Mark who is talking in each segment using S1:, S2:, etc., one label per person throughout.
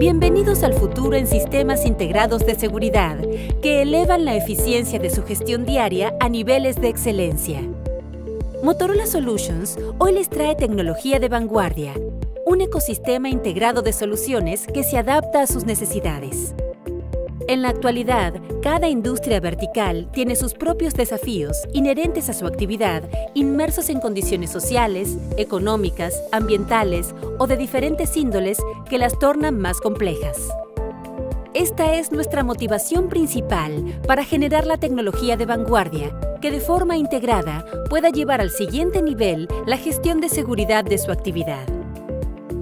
S1: Bienvenidos al futuro en sistemas integrados de seguridad que elevan la eficiencia de su gestión diaria a niveles de excelencia. Motorola Solutions hoy les trae tecnología de vanguardia, un ecosistema integrado de soluciones que se adapta a sus necesidades. En la actualidad, cada industria vertical tiene sus propios desafíos inherentes a su actividad, inmersos en condiciones sociales, económicas, ambientales o de diferentes índoles que las tornan más complejas. Esta es nuestra motivación principal para generar la tecnología de vanguardia que de forma integrada pueda llevar al siguiente nivel la gestión de seguridad de su actividad.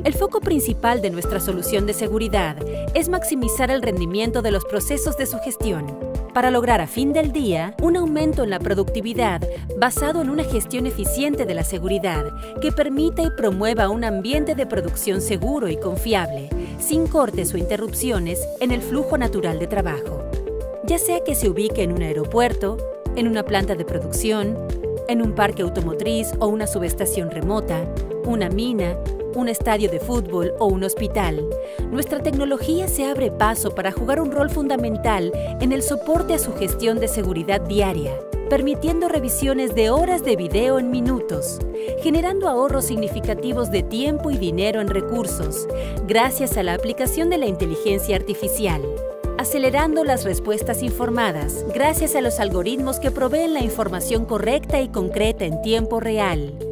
S1: El foco principal de nuestra solución de seguridad es maximizar el rendimiento de los procesos de su gestión, para lograr a fin del día un aumento en la productividad basado en una gestión eficiente de la seguridad que permita y promueva un ambiente de producción seguro y confiable, sin cortes o interrupciones en el flujo natural de trabajo. Ya sea que se ubique en un aeropuerto, en una planta de producción, en un parque automotriz o una subestación remota, una mina, un estadio de fútbol o un hospital, nuestra tecnología se abre paso para jugar un rol fundamental en el soporte a su gestión de seguridad diaria, permitiendo revisiones de horas de video en minutos, generando ahorros significativos de tiempo y dinero en recursos, gracias a la aplicación de la inteligencia artificial acelerando las respuestas informadas gracias a los algoritmos que proveen la información correcta y concreta en tiempo real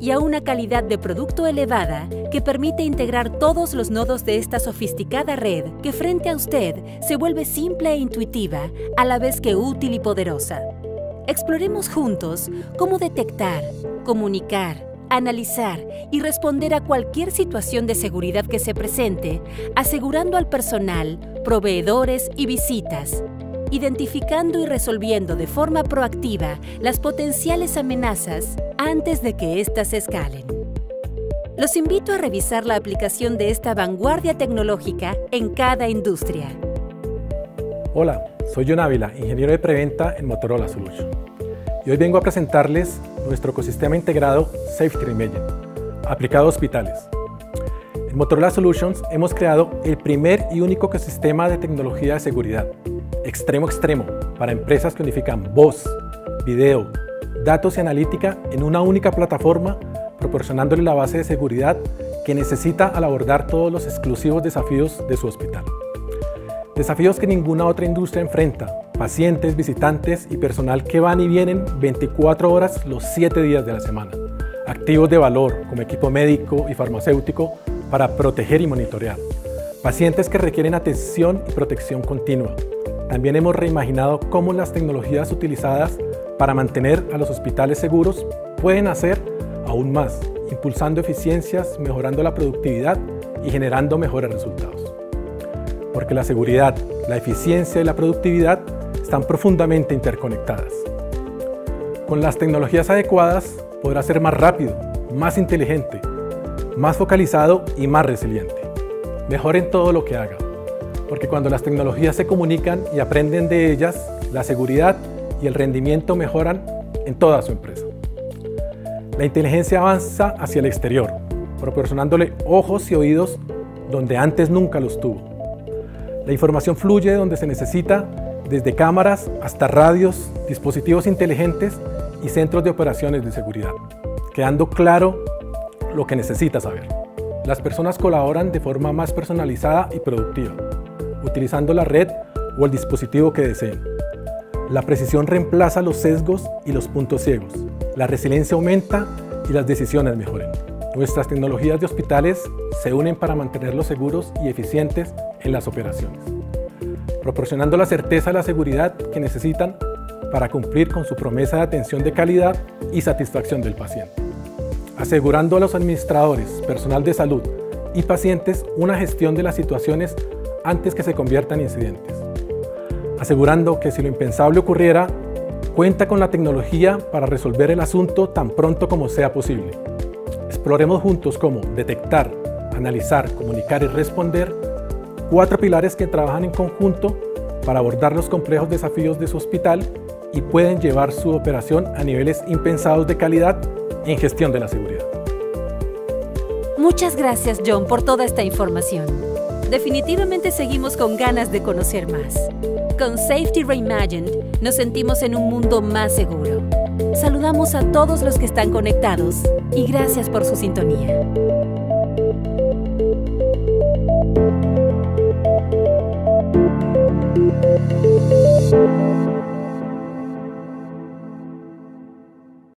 S1: y a una calidad de producto elevada que permite integrar todos los nodos de esta sofisticada red que frente a usted se vuelve simple e intuitiva a la vez que útil y poderosa. Exploremos juntos cómo detectar, comunicar, analizar y responder a cualquier situación de seguridad que se presente, asegurando al personal, proveedores y visitas identificando y resolviendo de forma proactiva las potenciales amenazas antes de que éstas escalen. Los invito a revisar la aplicación de esta vanguardia tecnológica en cada industria.
S2: Hola, soy John Ávila, ingeniero de preventa en Motorola Solutions. Y hoy vengo a presentarles nuestro ecosistema integrado Safety Imaging, aplicado a hospitales. En Motorola Solutions hemos creado el primer y único ecosistema de tecnología de seguridad extremo extremo para empresas que unifican voz, video, datos y analítica en una única plataforma, proporcionándole la base de seguridad que necesita al abordar todos los exclusivos desafíos de su hospital. Desafíos que ninguna otra industria enfrenta, pacientes, visitantes y personal que van y vienen 24 horas los 7 días de la semana, activos de valor como equipo médico y farmacéutico para proteger y monitorear, pacientes que requieren atención y protección continua, también hemos reimaginado cómo las tecnologías utilizadas para mantener a los hospitales seguros pueden hacer aún más, impulsando eficiencias, mejorando la productividad y generando mejores resultados. Porque la seguridad, la eficiencia y la productividad están profundamente interconectadas. Con las tecnologías adecuadas podrá ser más rápido, más inteligente, más focalizado y más resiliente. Mejor en todo lo que haga porque cuando las tecnologías se comunican y aprenden de ellas, la seguridad y el rendimiento mejoran en toda su empresa. La inteligencia avanza hacia el exterior, proporcionándole ojos y oídos donde antes nunca los tuvo. La información fluye donde se necesita, desde cámaras hasta radios, dispositivos inteligentes y centros de operaciones de seguridad, quedando claro lo que necesita saber. Las personas colaboran de forma más personalizada y productiva utilizando la red o el dispositivo que deseen. La precisión reemplaza los sesgos y los puntos ciegos. La resiliencia aumenta y las decisiones mejoran. Nuestras tecnologías de hospitales se unen para mantenerlos seguros y eficientes en las operaciones, proporcionando la certeza y la seguridad que necesitan para cumplir con su promesa de atención de calidad y satisfacción del paciente, asegurando a los administradores, personal de salud y pacientes una gestión de las situaciones antes que se conviertan en incidentes, asegurando que si lo impensable ocurriera, cuenta con la tecnología para resolver el asunto tan pronto como sea posible. Exploremos juntos cómo detectar, analizar, comunicar y responder, cuatro pilares que trabajan en conjunto para abordar los complejos desafíos de su hospital y pueden llevar su operación a niveles impensados de calidad en gestión de la seguridad.
S1: Muchas gracias John por toda esta información definitivamente seguimos con ganas de conocer más. Con Safety Reimagined nos sentimos en un mundo más seguro. Saludamos a todos los que están conectados y gracias por su sintonía.